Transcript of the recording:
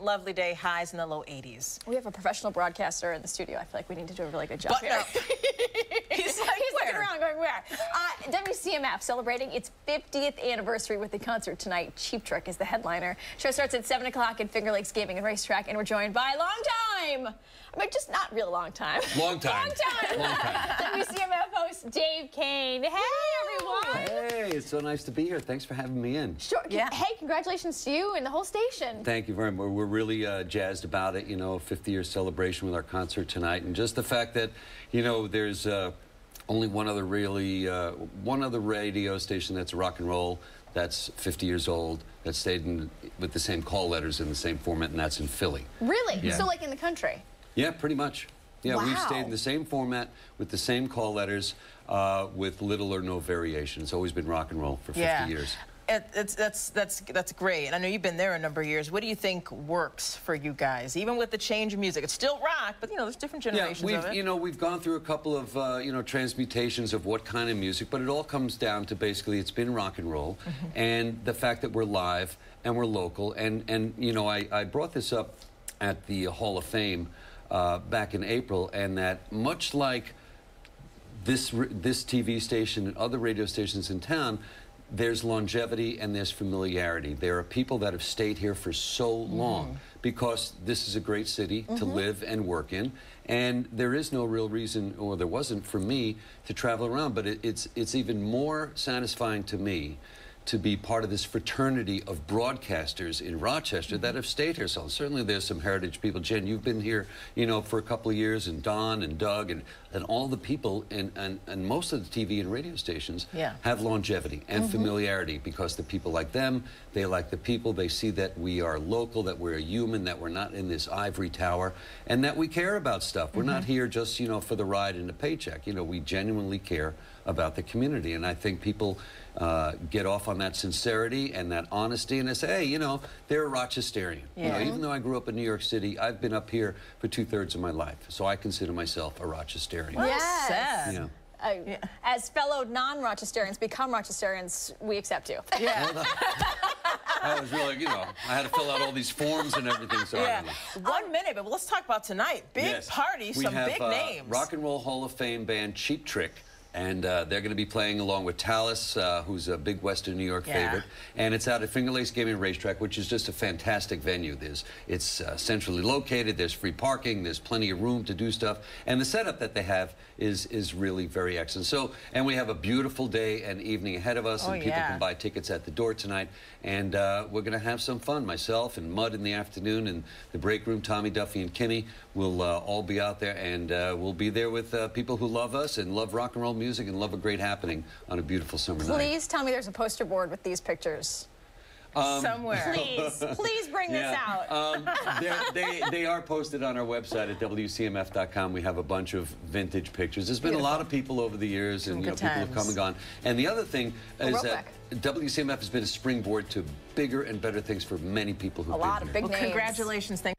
Lovely day, highs in the low 80s. We have a professional broadcaster in the studio. I feel like we need to do a really good job Button here. up. He's like, He's looking around going, where? Uh, WCMF celebrating its 50th anniversary with the concert tonight. Cheap Trick is the headliner. Show starts at 7 o'clock at Finger Lakes Gaming and Racetrack, and we're joined by long time. I mean, just not real long time. Long time. long time. Long time. WCMF host Dave Kane. Hey, everyone. Hey, it's so nice to be here. Thanks for having me in. Sure. Yeah. Hey, congratulations to you and the whole station. Thank you very much. We're really uh, jazzed about it, you know, 50 year celebration with our concert tonight. And just the fact that, you know, there's uh, only one other really, uh, one other radio station that's rock and roll that's 50 years old that stayed in, with the same call letters in the same format, and that's in Philly. Really? Yeah. So, like in the country? Yeah, pretty much. Yeah, we've stayed in the same format with the same call letters uh, with little or no variation. It's always been rock and roll for 50 Yeah. years. It, it's, that's, that's, that's great. And I know you've been there a number of years. What do you think works for you guys? Even with the change of music, it's still rock, but you know, there's different generations yeah, of we've you know we've gone through a couple of uh, you know transmutations of what kind of music, but it all comes down to basically it's been rock and roll, Mm-hmm. and the fact that we're live and we're local, and and you know I, I brought this up at the Hall of Fame uh, back in April, and that much like this this TV station and other radio stations in town, there's longevity and there's familiarity. There are people that have stayed here for so long because this is a great city to live and work in, and there is no real reason, or there wasn't for me to travel around. But it, it's it's even more satisfying to me to be part of this fraternity of broadcasters in Rochester that have stayed here. So certainly there's some heritage people. Jen, you've been here, you know, for a couple of years, and Don and Doug and, and all the people and, and, and most of the TV and radio stations Yeah. have longevity and familiarity because the people like them, they like the people, they see that we are local, that we're a human, that we're not in this ivory tower, and that we care about stuff. We're not here just, you know, for the ride and the paycheck. You know, we genuinely care about the community, and I think people uh, get off on that sincerity and that honesty, and they say, hey, you know, they're a Rochesterian. You know, Yeah. even though I grew up in New York City, I've been up here for two thirds of my life, so I consider myself a Rochesterian. Well Yes. said. Yeah. Uh, As fellow non-Rochesterians become Rochesterians, we accept you. Yeah. I was really, you know, I had to fill out all these forms and everything, so yeah. don't know. One minute, but let's talk about tonight. Big Yes. party, We some have, big uh, names. Rock and Roll Hall of Fame band Cheap Trick. And uh, they're going to be playing along with Talas, uh, who's a big Western New York Yeah. favorite. And it's out at Finger Lakes Gaming Racetrack, which is just a fantastic venue. There's, it's uh, centrally located, there's free parking, there's plenty of room to do stuff. And the setup that they have is, is really very excellent. So, and we have a beautiful day and evening ahead of us, Oh, and people yeah. can buy tickets at the door tonight. And uh, we're going to have some fun. Myself and Mud in the afternoon, and the break room, Tommy Duffy and Kimmy will uh, all be out there, and uh, we'll be there with uh, people who love us and love rock and roll music and love a great happening on a beautiful summer night. Please tell me there's a poster board with these pictures. Somewhere. Please, please bring this out. Um, they're- they, they are posted on our website at WCMF.com. We have a bunch of vintage pictures. There's been a lot of people over the years, and you know, Good people have come and gone. And the other thing Well, is real that WCMF has been a springboard to bigger and better things for many people who've A been lot of here. big Well, names. congratulations. Thank